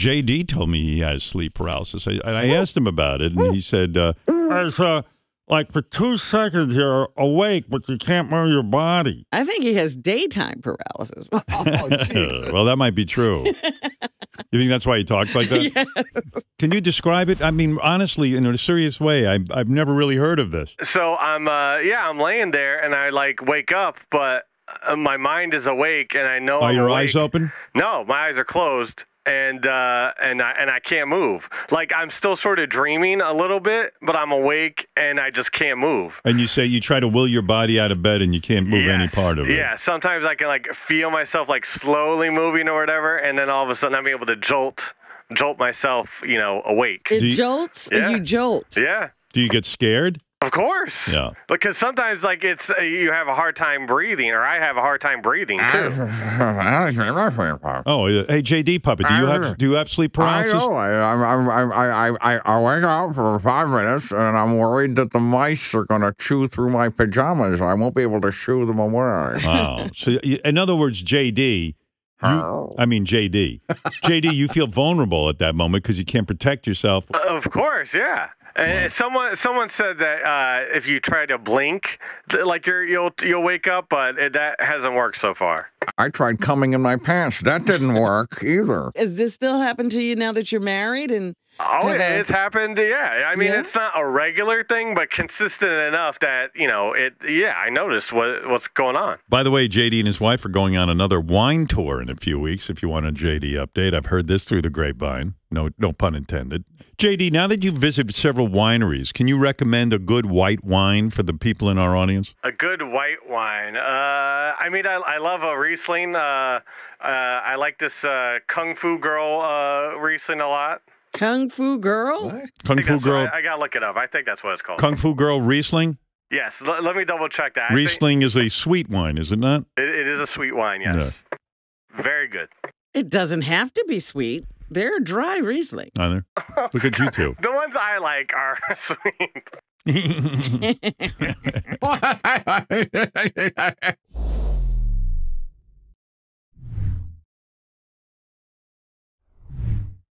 JD told me he has sleep paralysis. I, I asked him about it, and he said, uh, it's, uh, like for two seconds you're awake, but you can't move your body. I think he has daytime paralysis. well, that might be true. You think that's why he talks like that? Yes. Can you describe it? I mean, honestly, in a serious way, I, I've never really heard of this. So I'm, uh, yeah, I'm laying there and I like wake up, but uh, my mind is awake and I know. Are I'm your awake. eyes open? No, my eyes are closed and uh, and I and I can't move. Like I'm still sort of dreaming a little bit, but I'm awake and I just can't move. And you say you try to will your body out of bed and you can't move any part of it. Yeah, sometimes I can like feel myself like slowly moving or whatever, and then all of a sudden I'm able to jolt, jolt myself, you know, awake. It you- jolts Yeah. and you jolt. Yeah, Do you get scared? Of course. Yeah. Because sometimes like it's uh, you have a hard time breathing, or I have a hard time breathing too. Oh, yeah. hey JD puppet, do you have do you have sleep paralysis? I paralysis? know. I, I, I, I, I, I wake up for five minutes, and I'm worried that the mice are going to chew through my pajamas. I won't be able to shoo them away. Wow. So, in other words, JD, you, I mean JD, JD, you feel vulnerable at that moment because you can't protect yourself. Of course, yeah. And someone someone said that uh, if you try to blink, th- like you're you'll you'll wake up, but it, that hasn't worked so far. I tried coming in my pants. That didn't work either. Does this still happen to you now that you're married? And Oh, Have a- it's happened. Yeah, I mean, Yeah? it's not a regular thing, but consistent enough that you know it. Yeah, I noticed what what's going on. By the way, JD and his wife are going on another wine tour in a few weeks. If you want a JD update, I've heard this through the grapevine. No, no pun intended. JD, now that you've visited several wineries, can you recommend a good white wine for the people in our audience? A good white wine. Uh, I mean, I, I love a Riesling. Uh, uh, I like this uh, Kung Fu Girl uh, Riesling a lot. Kung Fu Girl? I Kung Fu Girl, I, I gotta look it up. I think that's what it's called. Kung Fu Girl Riesling. yes, l- let me double check that. I think Riesling is a sweet wine, is it not? it, it is a sweet wine. Yes, very good. It doesn't have to be sweet. They're dry Riesling. Either. Look at you two. The ones I like are sweet.